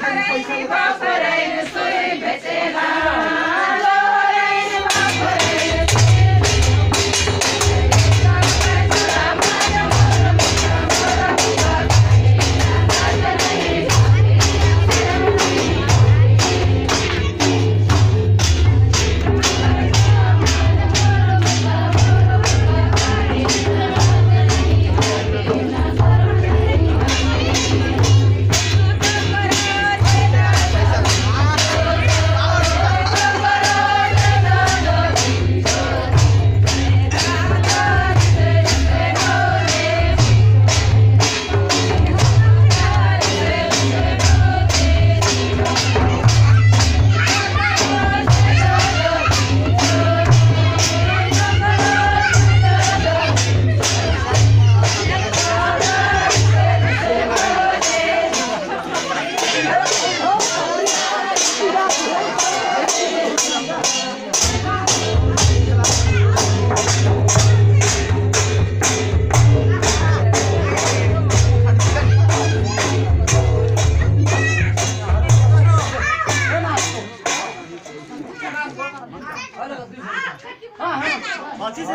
Parei, parei, parei, parei, 好，继续。